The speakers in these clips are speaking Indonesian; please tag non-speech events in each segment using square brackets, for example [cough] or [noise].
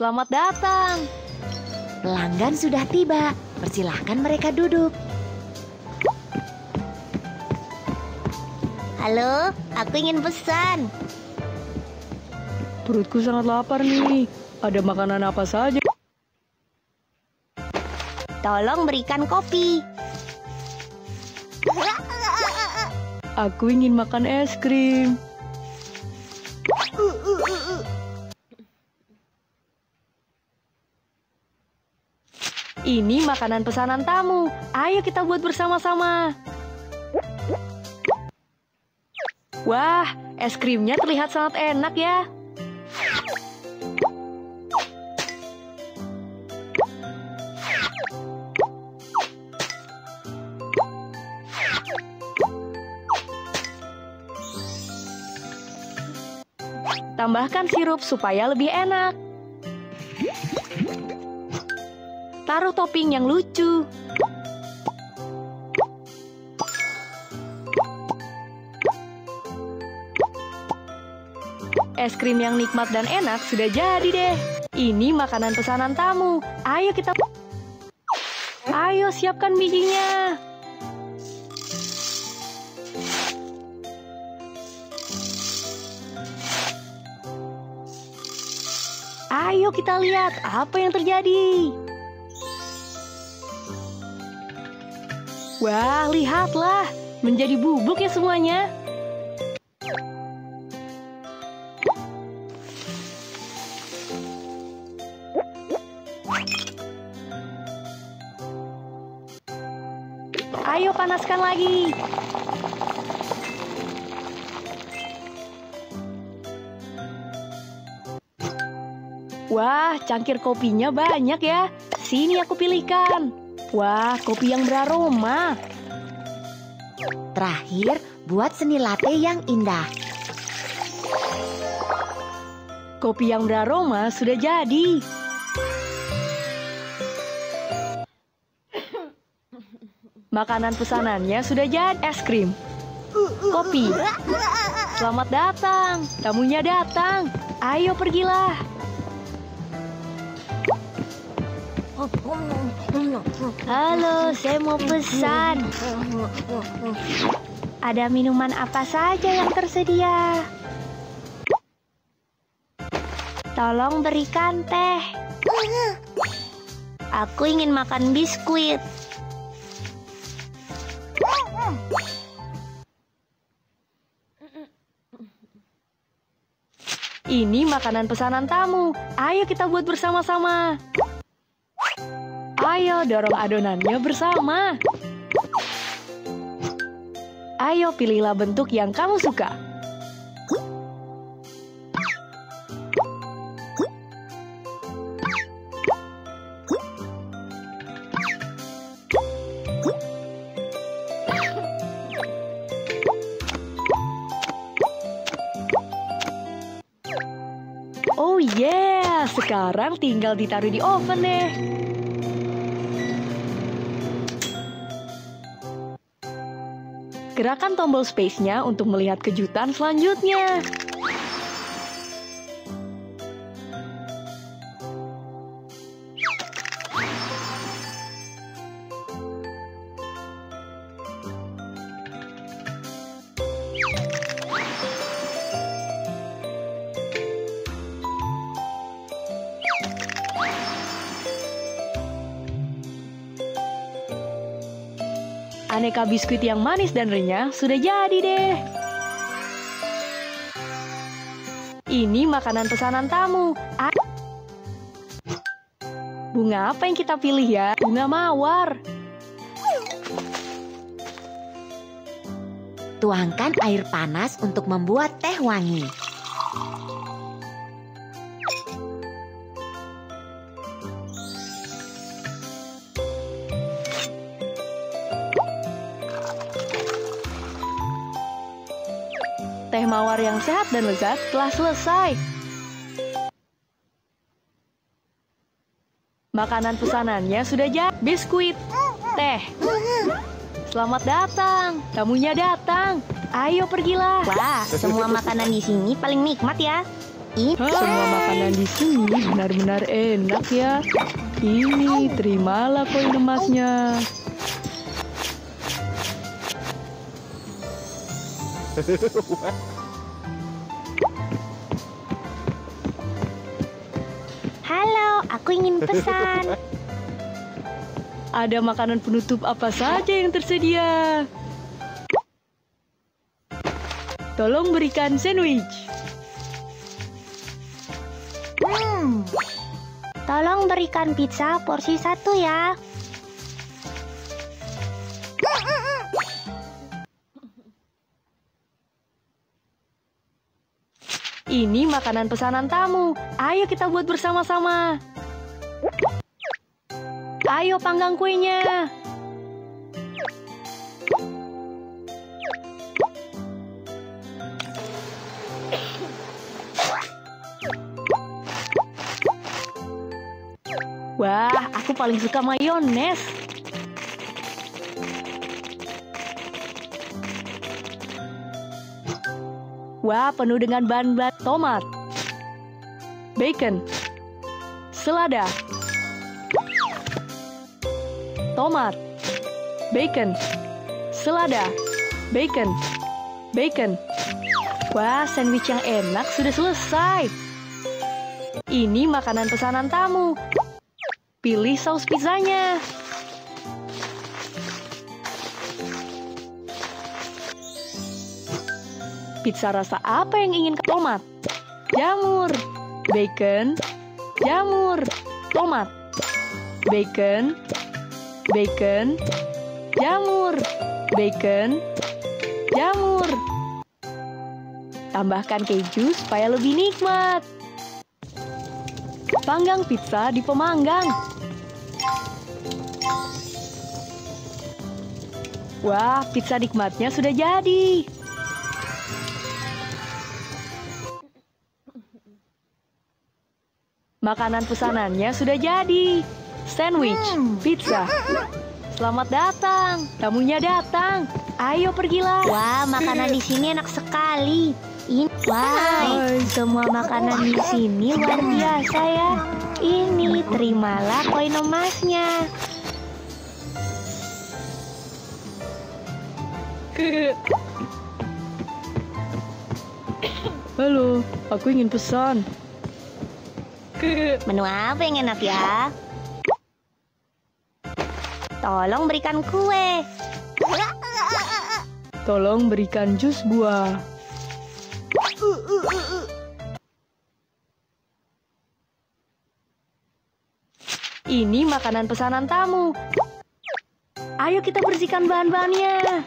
Selamat datang. Pelanggan sudah tiba. Persilahkan mereka duduk. Halo, aku ingin pesan. Perutku sangat lapar nih. Ada makanan apa saja? Tolong berikan kopi. Aku ingin makan es krim. Ini makanan pesanan tamu. Ayo kita buat bersama-sama. Wah, es krimnya terlihat sangat enak ya. Tambahkan sirup supaya lebih enak. Taruh topping yang lucu. Es krim yang nikmat dan enak sudah jadi deh. Ini makanan pesanan tamu. Ayo kita... Ayo siapkan bijinya. Ayo kita lihat apa yang terjadi. Wah, lihatlah. Menjadi bubuk ya semuanya. Ayo panaskan lagi. Wah, cangkir kopinya banyak ya. Sini aku pilihkan. Wah, kopi yang beraroma. Terakhir, buat seni latte yang indah. Kopi yang beraroma sudah jadi. Makanan pesanannya sudah jadi es krim, kopi. Selamat datang, tamunya datang. Ayo pergilah. Halo, saya mau pesan. Ada minuman apa saja yang tersedia? Tolong berikan teh. Aku ingin makan biskuit. Ini makanan pesanan tamu. Ayo kita buat bersama-sama. Dorong adonannya bersama. Ayo pilihlah bentuk yang kamu suka. Oh yeah, sekarang tinggal ditaruh di oven deh. Gerakan tombol space-nya untuk melihat kejutan selanjutnya. Aneka biskuit yang manis dan renyah sudah jadi deh. Ini makanan pesanan tamu. A- Bunga apa yang kita pilih ya? Bunga mawar. Tuangkan air panas untuk membuat teh wangi. Mawar yang sehat dan lezat telah selesai. Makanan pesanannya sudah jadi. Biskuit, teh. Selamat datang, tamunya datang. Ayo pergilah. Wah, semua makanan di sini paling nikmat ya. Ini Semua makanan di sini benar-benar enak ya. Ini, terimalah koin emasnya. Halo, [laughs] aku ingin pesan. Ada makanan penutup apa saja yang tersedia? Tolong berikan sandwich. Hmm, Tolong berikan pizza porsi satu ya. Ini makanan pesanan tamu. Ayo kita buat bersama-sama. Ayo panggang kuenya. Wah, aku paling suka mayones. Wah, penuh dengan bahan-bahan tomat, bacon, selada, tomat, bacon, selada, bacon, bacon. Wah, sandwich yang enak sudah selesai. Ini makanan pesanan tamu. Pilih saus pizzanya. Pizza rasa apa yang ingin ke tomat? Jamur, bacon, jamur, tomat, bacon, bacon, jamur, bacon, jamur. Tambahkan keju supaya lebih nikmat. Panggang pizza di pemanggang. Wah, pizza nikmatnya sudah jadi. Makanan pesanannya sudah jadi. Sandwich, pizza. Selamat datang, tamunya datang. Ayo pergilah. Wah, makanan di sini enak sekali. Ini, wah, semua makanan di sini luar biasa ya. Ini, terimalah koin emasnya. Halo, aku ingin pesan. Menu apa yang enak ya? Tolong berikan kue. Tolong berikan jus buah. Ini makanan pesanan tamu. Ayo kita bersihkan bahan-bahannya.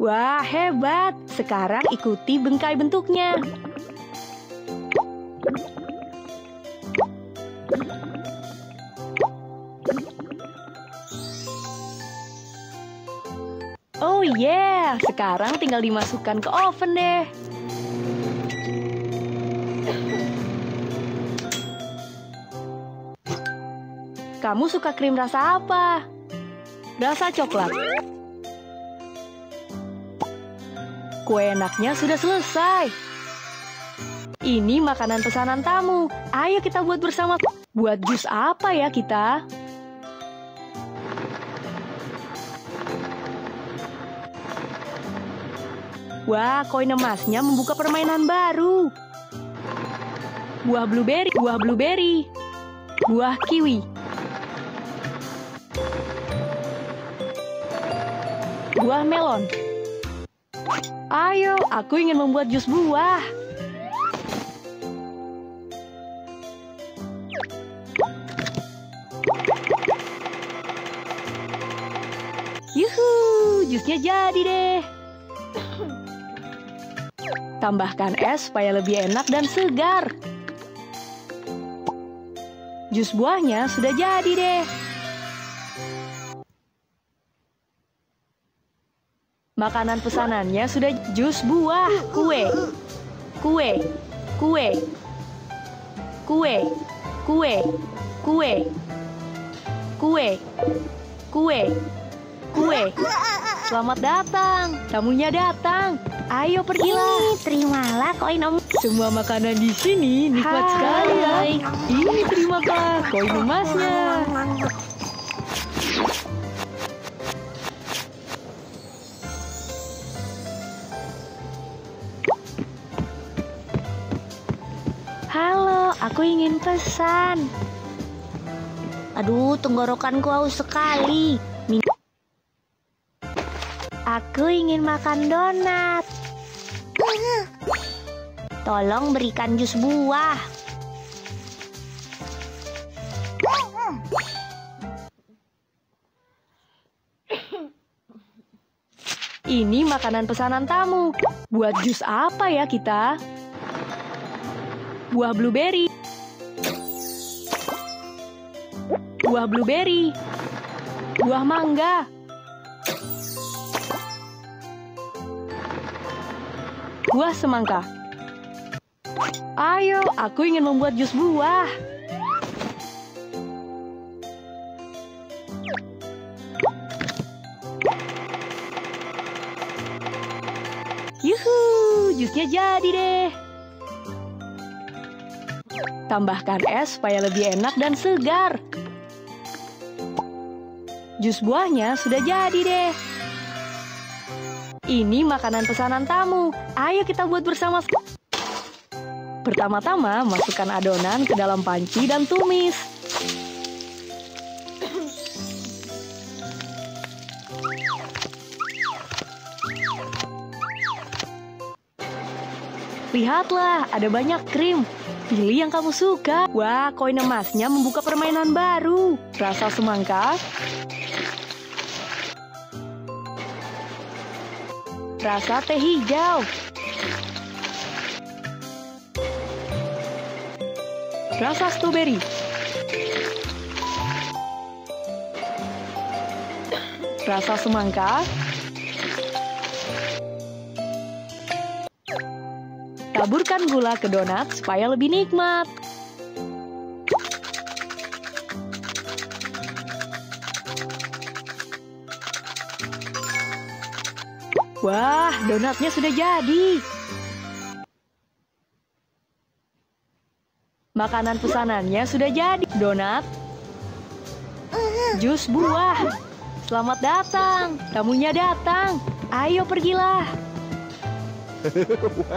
Wah, hebat. Sekarang ikuti bengkai bentuknya. Yeah, sekarang tinggal dimasukkan ke oven deh. Kamu suka krim rasa apa? Rasa coklat. Kue enaknya sudah selesai. Ini makanan pesanan tamu. Ayo kita buat bersama. Buat jus apa ya kita? Wah, koin emasnya membuka permainan baru. Buah blueberry, buah blueberry, buah kiwi, buah melon. Ayo, aku ingin membuat jus buah. Yuhu, jusnya jadi deh. Tambahkan es supaya lebih enak dan segar. Jus buahnya sudah jadi deh. Makanan pesanannya sudah jus buah, kue, kue, kue, kue, kue, kue, kue, kue, kue. Selamat datang, tamunya datang. Ayo pergilah. Ini terimalah koin emas. Semua makanan di sini nikmat Hai. sekali ya. Ini terima kak, koin emasnya. Halo, aku ingin pesan. Aduh, tenggorokanku haus sekali. Min- Aku ingin makan donat. Tolong berikan jus buah. Ini makanan pesanan tamu. Buat jus apa ya kita? Buah blueberry. Buah blueberry. Buah mangga. Buah semangka. Ayo, aku ingin membuat jus buah. Yuhu, jusnya jadi deh. Tambahkan es supaya lebih enak dan segar. Jus buahnya sudah jadi deh. Ini makanan pesanan tamu. Ayo kita buat bersama. Pertama-tama, masukkan adonan ke dalam panci dan tumis. Lihatlah, ada banyak krim. Pilih yang kamu suka. Wah, koin emasnya membuka permainan baru. Rasa semangka. Rasa teh hijau. Rasa stroberi. Rasa semangka. Taburkan gula ke donat supaya lebih nikmat. Wah, donatnya sudah jadi. Makanan pesanannya sudah jadi. Donat, jus buah. Selamat datang, tamunya datang. Ayo pergilah. [laughs]